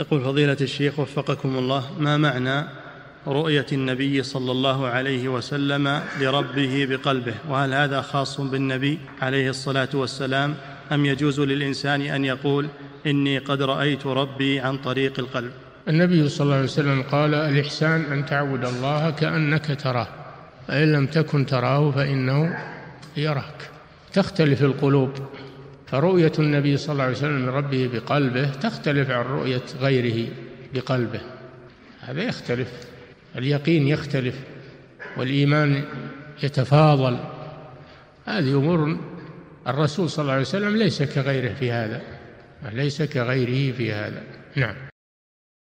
يقول فضيلة الشيخ وفقكم الله ما معنى رؤية النبي صلى الله عليه وسلم لربه بقلبه؟ وهل هذا خاص بالنبي عليه الصلاة والسلام أم يجوز للإنسان أن يقول إني قد رأيت ربي عن طريق القلب؟ النبي صلى الله عليه وسلم قال الإحسان أن تعبد الله كأنك تراه فإن لم تكن تراه فإنه يراك. تختلف القلوب. فرؤية النبي صلى الله عليه وسلم لربه بقلبه تختلف عن رؤية غيره بقلبه. هذا يختلف. اليقين يختلف. والإيمان يتفاضل. هذه أمور الرسول صلى الله عليه وسلم ليس كغيره في هذا. ليس كغيره في هذا. نعم.